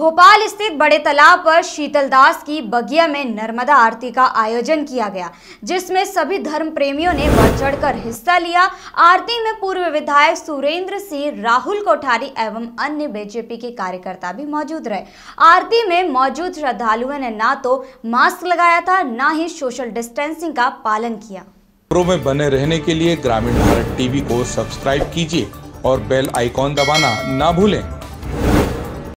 भोपाल स्थित बड़े तालाब पर शीतल दास की बगिया में नर्मदा आरती का आयोजन किया गया, जिसमें सभी धर्म प्रेमियों ने बढ़ चढ़कर हिस्सा लिया। आरती में पूर्व विधायक सुरेंद्र सिंह, राहुल कोठारी एवं अन्य बीजेपी के कार्यकर्ता भी मौजूद रहे। आरती में मौजूद श्रद्धालुओं ने ना तो मास्क लगाया था, न ही सोशल डिस्टेंसिंग का पालन किया। में बने रहने के लिए ग्रामीण भारत टीवी को सब्सक्राइब कीजिए और बेल आइकॉन दबाना ना भूलें।